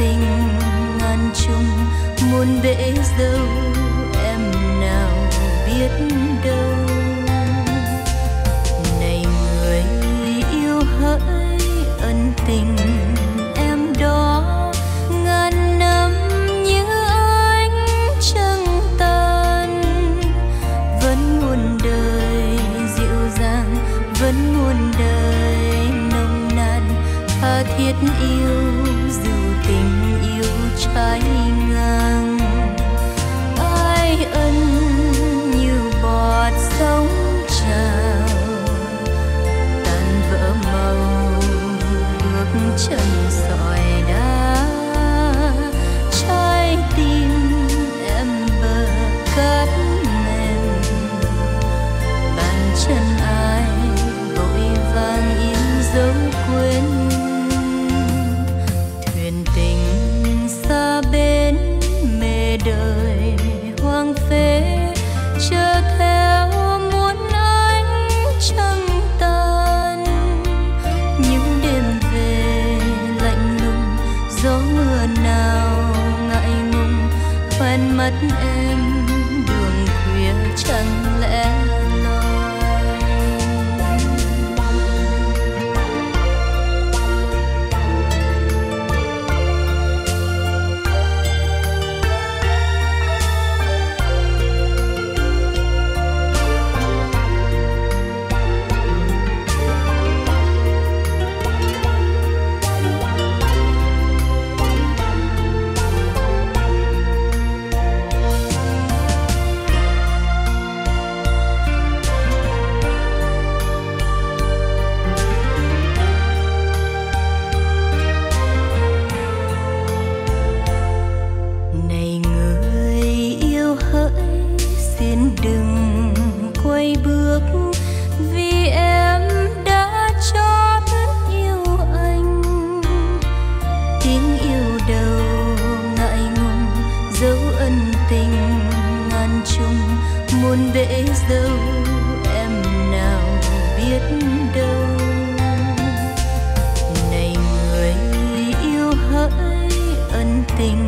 tình ngàn chung muôn bể dâu em nào biết đâu. Này người yêu hỡi ân tình em đó, ngàn năm như ánh trăng tan. Vẫn muôn đời dịu dàng, vẫn muôn đời nồng nàn, tha thiết yêu dù tình yêu trái ngang, ai ân như bọt sóng trào, tan vỡ màu bước chân quên mất em đường khuya trăng. rời bước. Vì em đã cho biết yêu anh. Tiếng yêu đầu ngại ngùng, dấu ân tình ngàn trùng. Muôn để dấu em nào biết đâu. Này người yêu hỡi ân tình.